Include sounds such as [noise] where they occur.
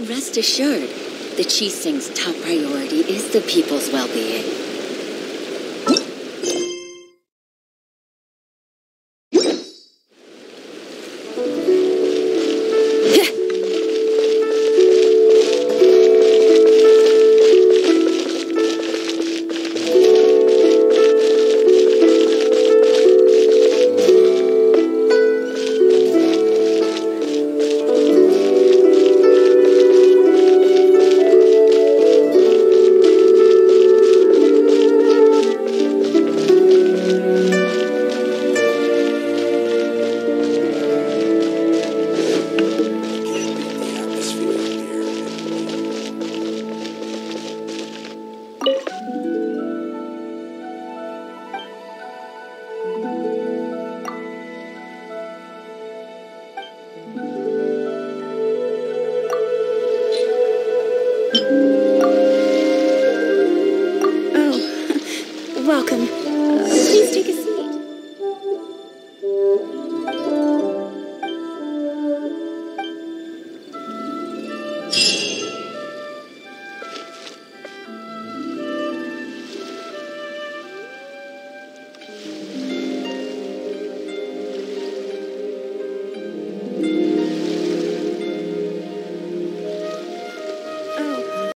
Rest assured, the Qixing's top priority is the people's well-being. Oh, [laughs] welcome. Uh, please take a